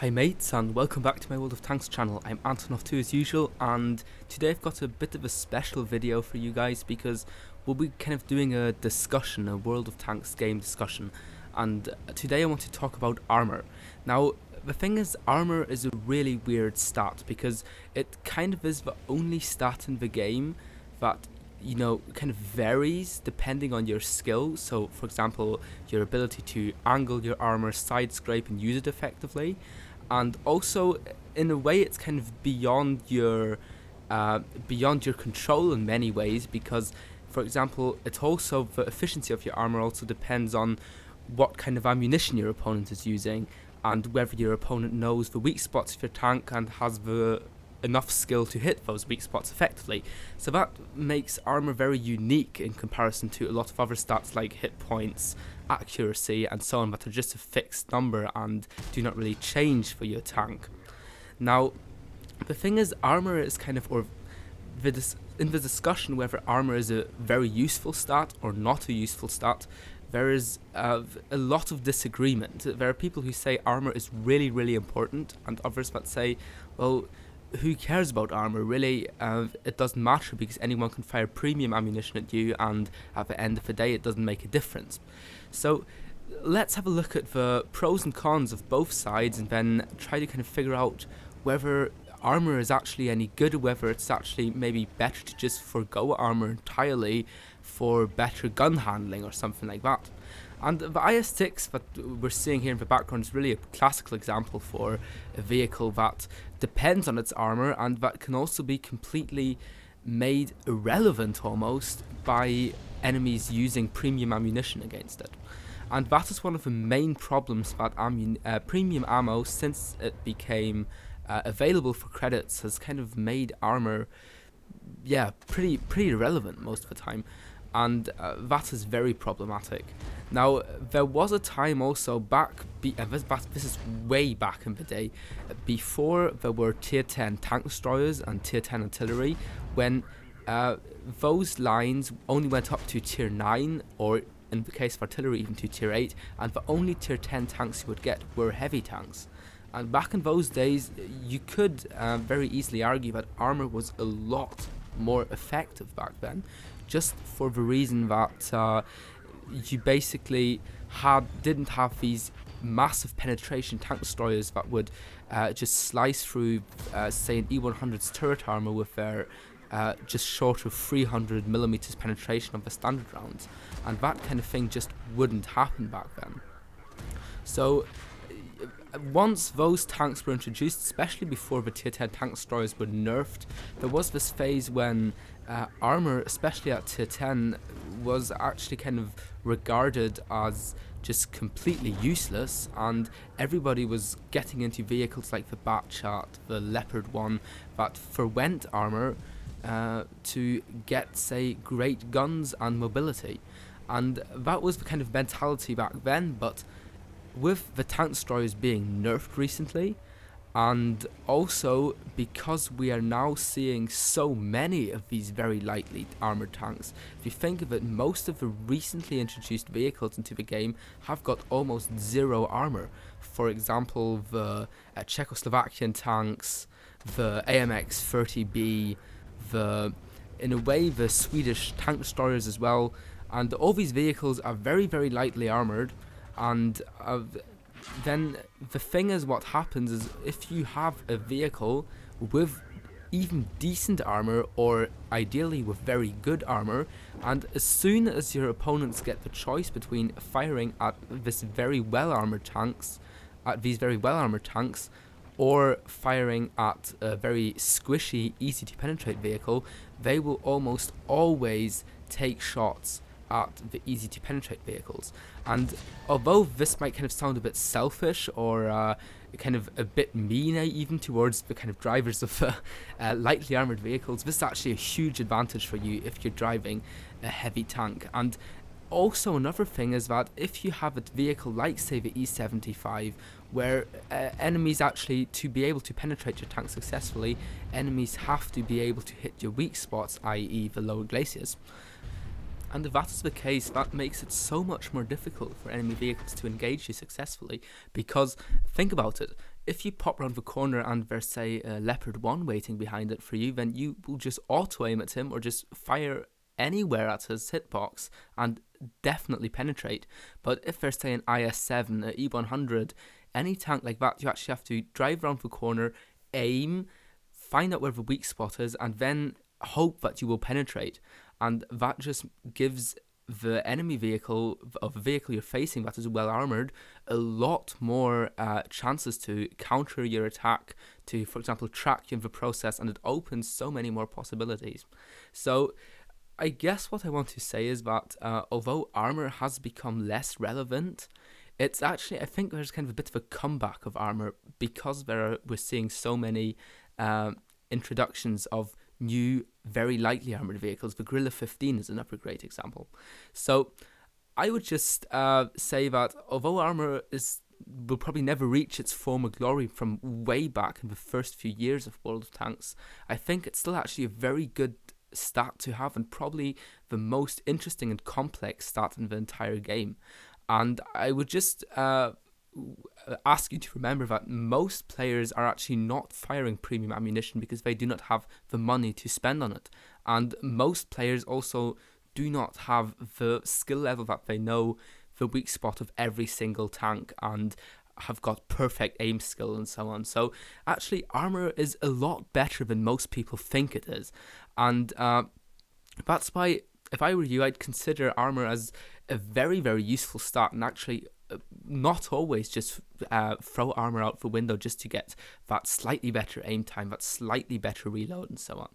Hi mates and welcome back to my World of Tanks channel. I'm Antonow2 as usual and today I've got a bit of a special video for you guys because we'll be kind of doing a discussion, a World of Tanks game discussion and today I want to talk about armor. Now the thing is armor is a really weird stat because it kind of is the only stat in the game that you know, kind of varies depending on your skill. So, for example, your ability to angle your armor, side scrape, and use it effectively and also in a way it's kind of beyond your uh, beyond your control in many ways because for example it's also the efficiency of your armor also depends on what kind of ammunition your opponent is using and whether your opponent knows the weak spots of your tank and has the enough skill to hit those weak spots effectively. So that makes armor very unique in comparison to a lot of other stats like hit points, accuracy, and so on, that are just a fixed number and do not really change for your tank. Now, the thing is, armor is kind of, or the in the discussion whether armor is a very useful stat or not a useful stat, there is uh, a lot of disagreement. There are people who say armor is really, really important, and others that say, well, who cares about armor really? Uh, it doesn't matter because anyone can fire premium ammunition at you and at the end of the day it doesn't make a difference. So let's have a look at the pros and cons of both sides and then try to kind of figure out whether armor is actually any good or whether it's actually maybe better to just forego armor entirely for better gun handling or something like that and the IS-6 that we're seeing here in the background is really a classical example for a vehicle that depends on its armor and that can also be completely made irrelevant almost by enemies using premium ammunition against it. And that is one of the main problems that uh, premium ammo, since it became uh, available for credits, has kind of made armor, yeah, pretty pretty irrelevant most of the time, and uh, that is very problematic. Now, there was a time also back, uh, this, this is way back in the day, before there were tier 10 tank destroyers and tier 10 artillery, when uh, those lines only went up to tier 9, or in the case of artillery, even to tier 8, and the only tier 10 tanks you would get were heavy tanks. And back in those days, you could uh, very easily argue that armor was a lot more effective back then, just for the reason that uh, you basically had didn't have these massive penetration tank destroyers that would uh, just slice through, uh, say, an E100's turret armor with their uh, just short of 300 millimeters penetration of the standard rounds, and that kind of thing just wouldn't happen back then. So once those tanks were introduced, especially before the tier 10 tank destroyers were nerfed, there was this phase when uh, armor, especially at tier 10, was actually kind of regarded as just completely useless and everybody was getting into vehicles like the Batchat, the Leopard one that forwent armor uh, to get say great guns and mobility. And that was the kind of mentality back then but with the tank destroyers being nerfed recently and also because we are now seeing so many of these very lightly armored tanks if you think of it most of the recently introduced vehicles into the game have got almost zero armor. For example the uh, Czechoslovakian tanks the AMX 30B the in a way the Swedish tank destroyers as well and all these vehicles are very very lightly armored and uh, then the thing is what happens is if you have a vehicle with even decent armor or ideally with very good armor and as soon as your opponents get the choice between firing at this very well armored tanks at these very well armored tanks or firing at a very squishy easy to penetrate vehicle they will almost always take shots at the easy to penetrate vehicles. And although this might kind of sound a bit selfish or uh, kind of a bit mean even towards the kind of drivers of uh, uh, lightly armored vehicles, this is actually a huge advantage for you if you're driving a heavy tank. And also another thing is that if you have a vehicle like say the E75 where uh, enemies actually to be able to penetrate your tank successfully enemies have to be able to hit your weak spots i.e. the lower glacis and if that is the case, that makes it so much more difficult for enemy vehicles to engage you successfully. Because think about it, if you pop around the corner and there's say a leopard one waiting behind it for you, then you will just auto aim at him or just fire anywhere at his hitbox and definitely penetrate. But if there's say an IS-7, a E100, any tank like that, you actually have to drive around the corner, aim, find out where the weak spot is, and then hope that you will penetrate. And that just gives the enemy vehicle of a vehicle you're facing that is well armored a lot more uh, chances to counter your attack to for example track you in the process and it opens so many more possibilities. So i guess what i want to say is that uh, although armor has become less relevant it's actually i think there's kind of a bit of a comeback of armor because there are, we're seeing so many uh, introductions of new, very lightly armored vehicles. The Grille 15 is another great example. So I would just uh, say that although armor is will probably never reach its former glory from way back in the first few years of World of Tanks, I think it's still actually a very good stat to have and probably the most interesting and complex stat in the entire game. And I would just uh, ask you to remember that most players are actually not firing premium ammunition because they do not have the money to spend on it. And most players also do not have the skill level that they know the weak spot of every single tank and have got perfect aim skill and so on. So actually, armor is a lot better than most people think it is, and uh, that's why if I were you, I'd consider armor as a very very useful start and actually not always just uh, throw armor out the window just to get that slightly better aim time, that slightly better reload, and so on.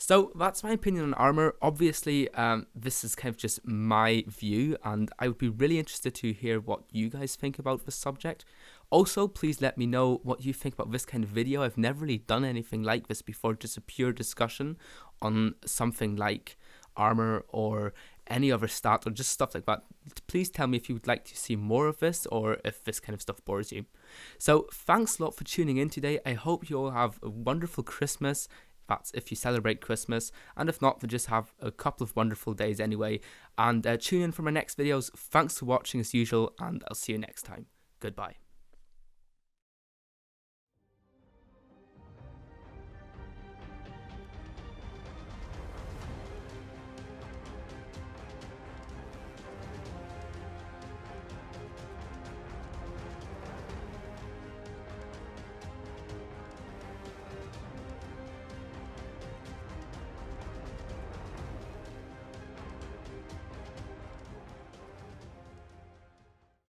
So that's my opinion on armor. Obviously, um, this is kind of just my view, and I would be really interested to hear what you guys think about the subject. Also, please let me know what you think about this kind of video. I've never really done anything like this before, just a pure discussion on something like armor or any other stat or just stuff like that, please tell me if you would like to see more of this or if this kind of stuff bores you. So, thanks a lot for tuning in today. I hope you all have a wonderful Christmas. That's if you celebrate Christmas, and if not, then just have a couple of wonderful days anyway. And uh, tune in for my next videos. Thanks for watching as usual, and I'll see you next time. Goodbye.